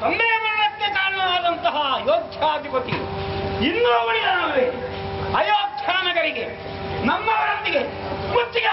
ತೊಂದರೆ ನನ್ನ ಕಾರಣ ಮರಣಕ್ಕೆ ಕಾರಣವಾದಂತಹ ಯೋಧ್ಯಾಧಿಪತಿ ಇನ್ನೂ ಉಳಿದನಲ್ಲೇ ಅಯೋಧ್ಯ ನಗರಿಗೆ ನಮ್ಮವರೊಂದಿಗೆ ಮುತ್ತಿಗೆ